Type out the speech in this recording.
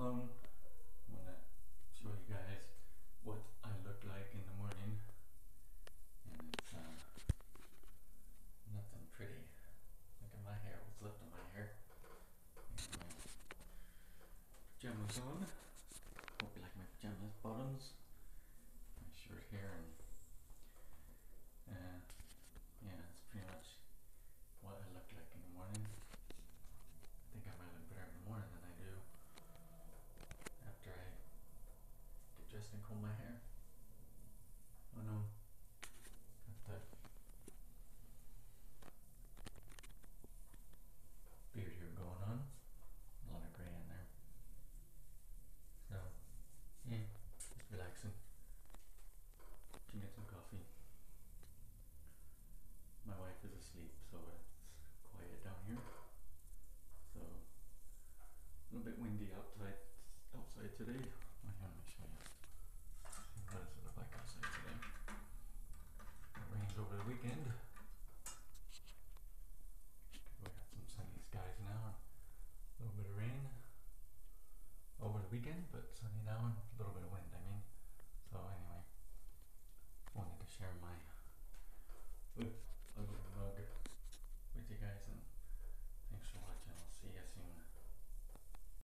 alone. I wanna show you guys what I look like in the morning. And it's uh, nothing pretty. Look at my hair, what's left of my hair. Pajamas on. Hope you like my pajamas bottoms. My shirt here and uh, yeah, that's pretty much what I look like in the morning. I think I might look better in the morning than I do after I get dressed and comb my hair. Oh no. Got the beard here going on. A lot of gray in there. So, yeah, just relaxing. Drinking some coffee. My wife is asleep, so it's quiet down here. So, a little bit windy outside outside today. Oh, here, let me show you. What does it look like outside today? It rained over the weekend. We got some sunny skies now. A little bit of rain over the weekend, but sunny now and a little bit